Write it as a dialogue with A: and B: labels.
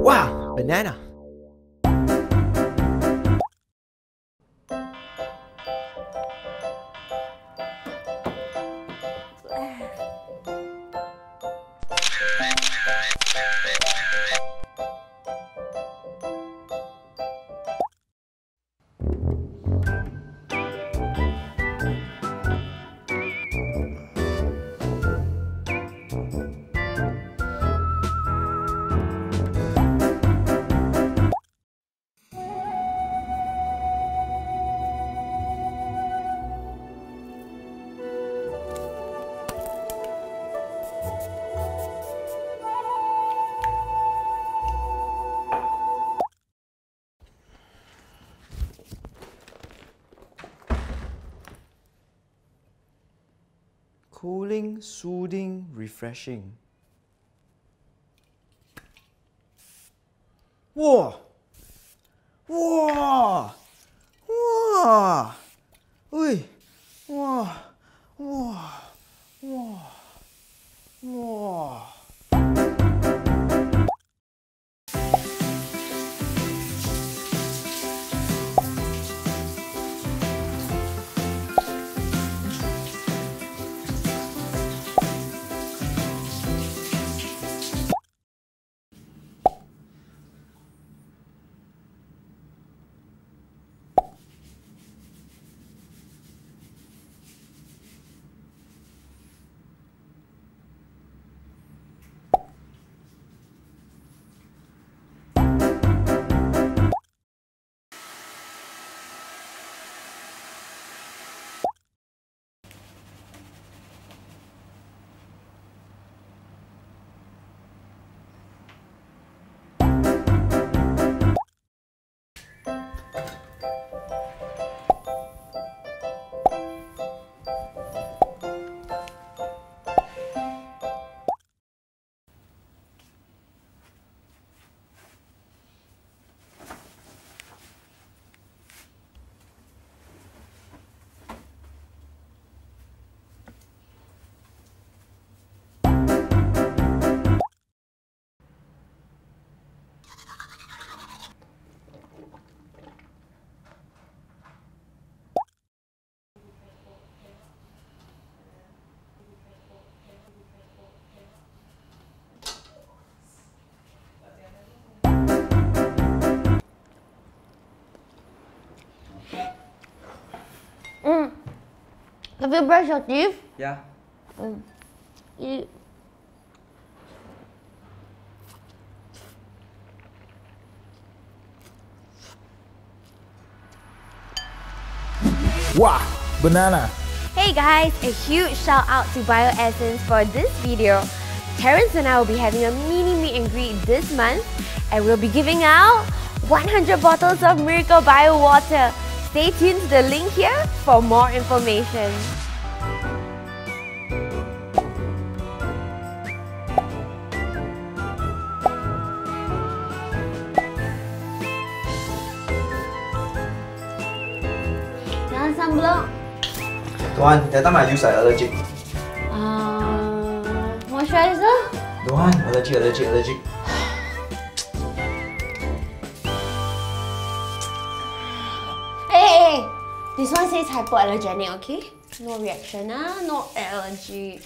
A: Wah, banana. Cooling, soothing, refreshing. Whoa! Whoa! Whoa! Ui! Whoa! Whoa! Whoa! Whoa! Mm.
B: Have you brushed your teeth?
A: Yeah. Mm.
B: You...
C: Wah, banana.
B: Hey guys, a huge shout out to BioEssence for this video. Terence and I will be having a mini meet and greet this month and we'll be giving out 100 bottles of Miracle Bio Water. Stay tuned to the link here for more information. Jangan samblok.
A: Don't want. That time I use like allergic.
B: Uh, moisturizer?
A: Don't want. Allergic, allergic, allergic.
B: This one says hypoallergenic, okay? No reaction, ah, no allergy.